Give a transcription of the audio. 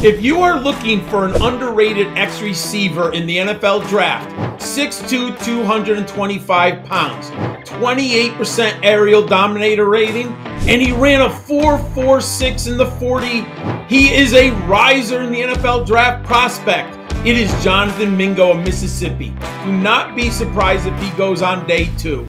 If you are looking for an underrated X receiver in the NFL draft, 6'2, 225 pounds, 28% aerial dominator rating, and he ran a 4.46 in the 40, he is a riser in the NFL draft prospect. It is Jonathan Mingo of Mississippi. Do not be surprised if he goes on day two.